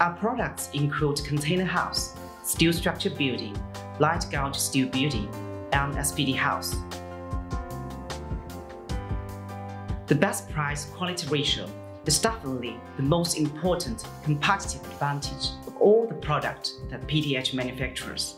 Our products include container house, steel structure building, light gauge steel building, and SPD house. The best price quality ratio is definitely the most important competitive advantage of all the products that PTH manufactures.